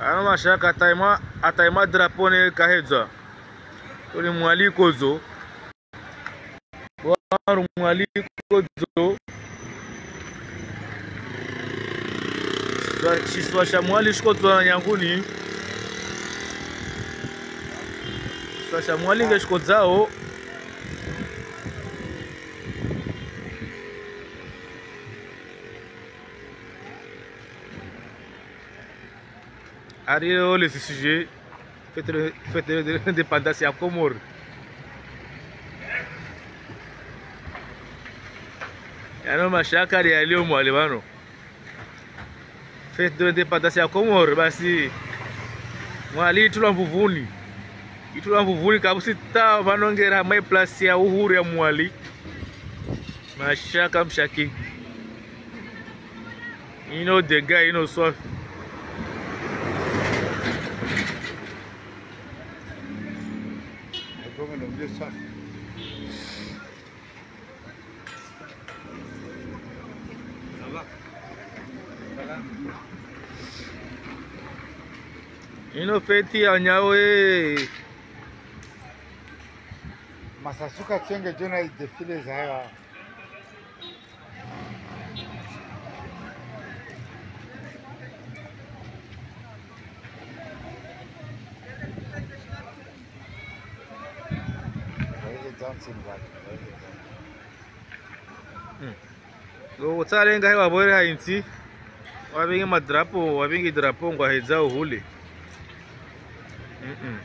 ano mashaka ataima ataima drapo ne kahedzwa toli mwaliko zo waru mwaliko zo shiswa sha mwali shikodzwa na nyanguni. Shiswa sha mwali ngeshikodzao Ariel le sujet fête de l'indépendance ya Comore. Yano mashaka yaliyo mwali bano. Fête de l'indépendance ya Comore basi mwali itula mvuvuni itula mvuvuni kabusi ta vanongera mai place ya uhuru ya mwali mashaka mshaki ino dega ino swafi Bueno, empieza. ino feti ya nyao e masasuka tienge jona idefile za Hmm. otsala ngahe wavore haintsi wavingi madrapo wavingi drapo ngwahedza uhule mm -mm.